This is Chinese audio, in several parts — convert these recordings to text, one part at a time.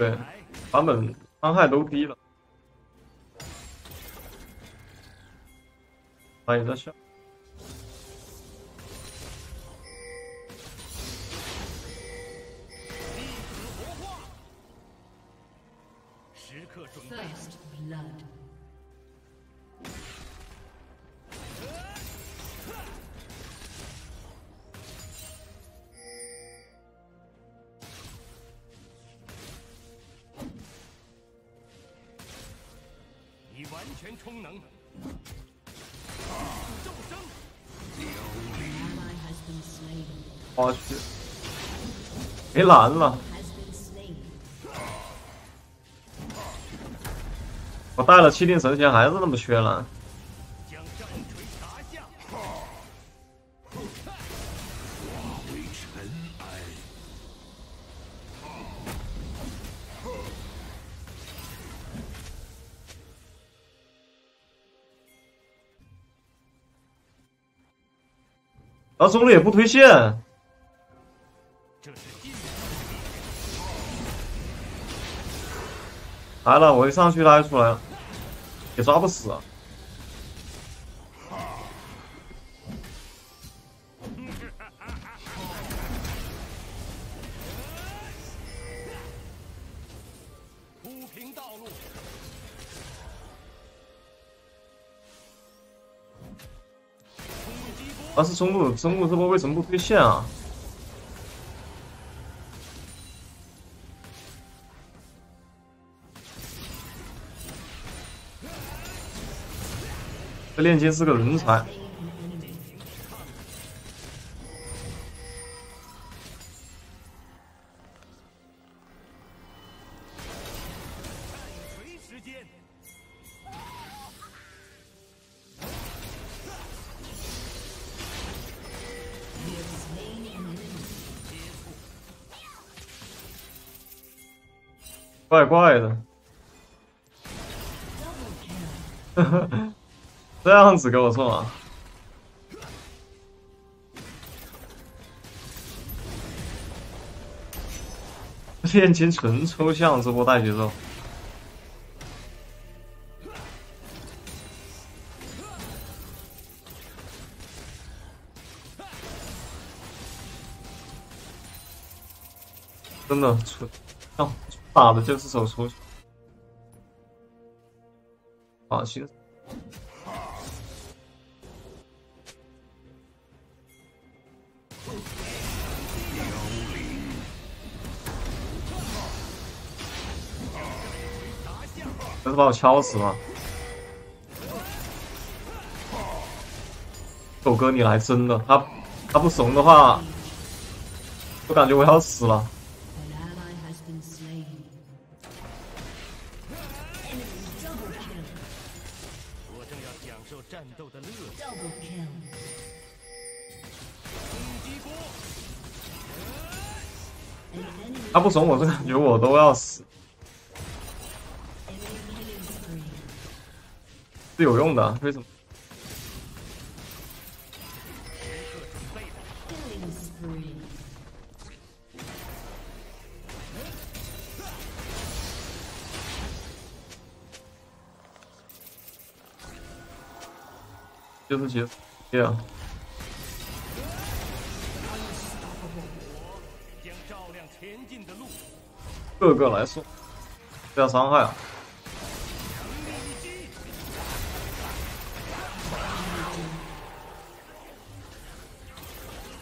对，版本伤害都低了。他也在笑。完全充能。我去。没蓝了。我带了气定神仙，还是那么缺蓝。然后中路也不推线，来了，我一上去他就出来了，也抓不死。啊而是中路中路这波为什么不推线啊？这链接是个人才，怪怪的。这样子给我送啊？炼金纯抽象，这波带节奏。真的纯，啊，打的就是手抽。啊，行。这是把我敲死了。狗哥，你来真的，他他不怂的话，我感觉我要死了。他不怂我这感觉我都要死。是有用的为什么？就不结对啊。前进的路。个个来送，不要伤害啊！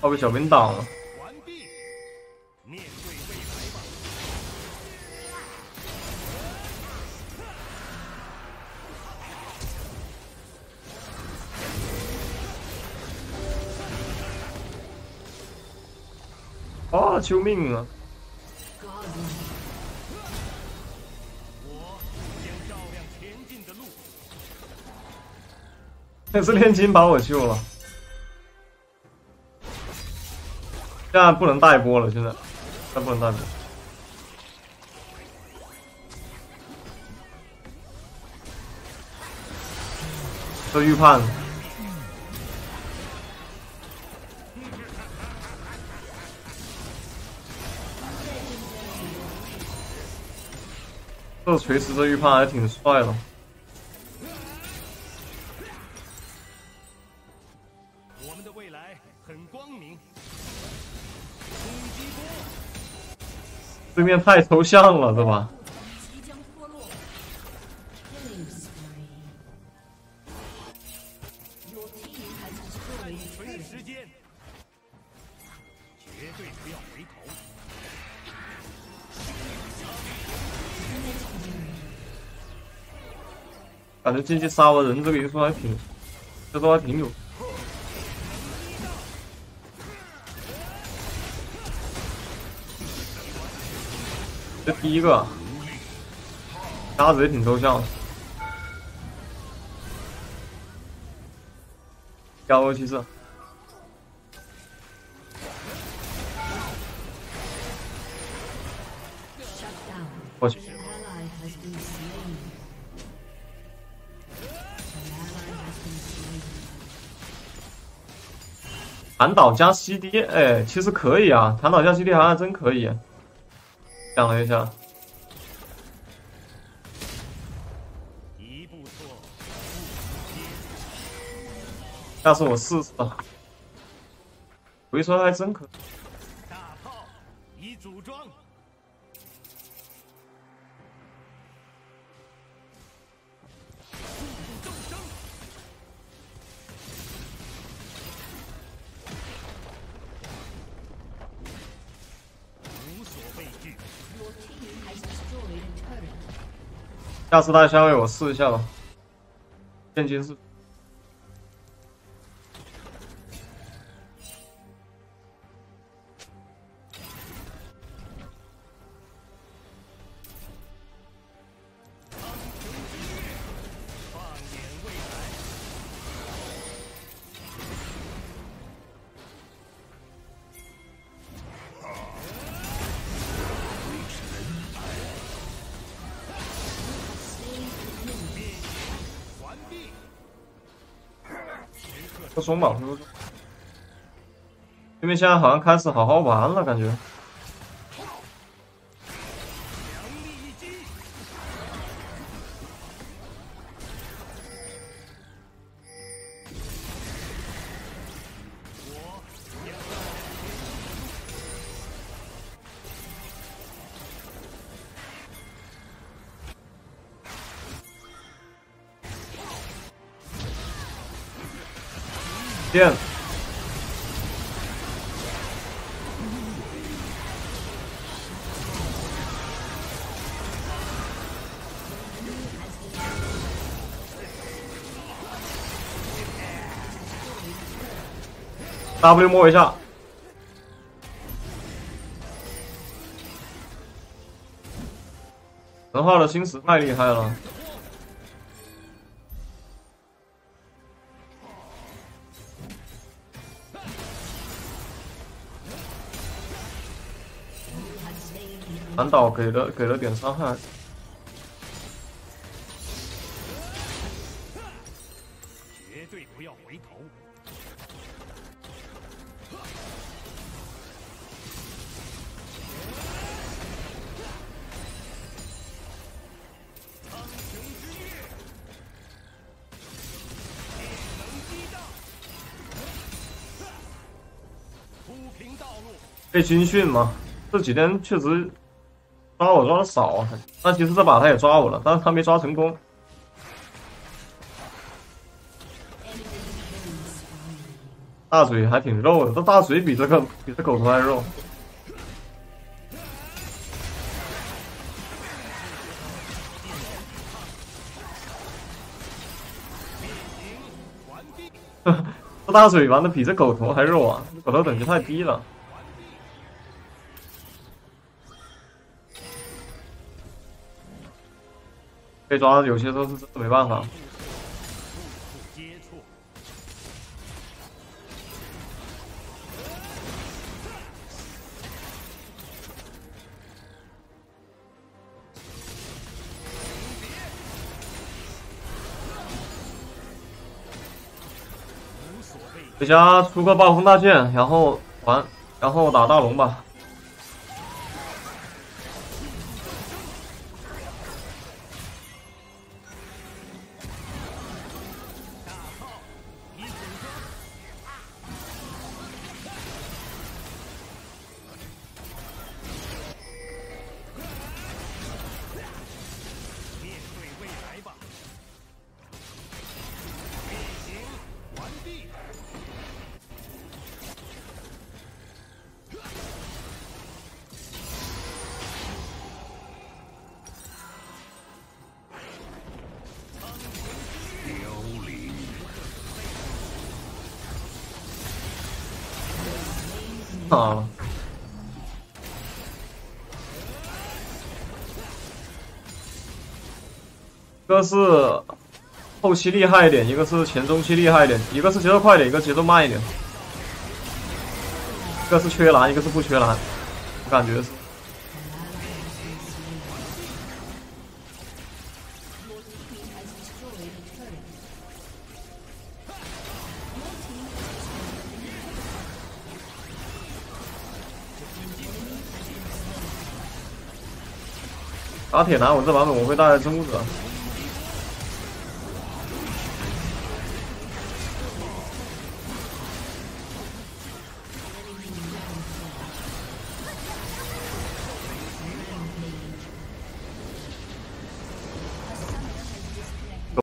他被小兵挡了，啊！救命啊！那是炼金把我救了，现在不能带波了，现在，现在不能带波。这预判，这锤石的预判还挺帅的。面太抽象了，对吧？感觉进去杀了人这个英雄还挺，这都还挺有。这第一个，鸭子也挺抽象的。加欧骑士，我去。弹倒加 CD，哎，其实可以啊，弹倒加 CD 好像真可以。想了一下，一步错，下次我试试啊。回说还真可以。大炮已组装。下次带香味我试一下吧。现金是不松吧？不松。对面现在好像开始好好玩了，感觉。变。W 摸一下，神话的星矢太厉害了。弹导给了给了点伤害，绝对不要回头。平道路。被军训吗？这几天确实抓我抓的少啊，但其实这把他也抓我了，但是他没抓成功。大嘴还挺肉的，这大嘴比这个比这狗头还肉。这大嘴玩的比这狗头还肉啊！狗头等级太低了。被抓有些时候是真没办法。回家出个暴风大剑，然后玩，然后打大龙吧。啊，一个是后期厉害一点，一个是前中期厉害一点，一个是节奏快一点，一个节奏慢一点，一个是缺蓝，一个是不缺蓝，我感觉是。打铁男，我这版本我会带中路的。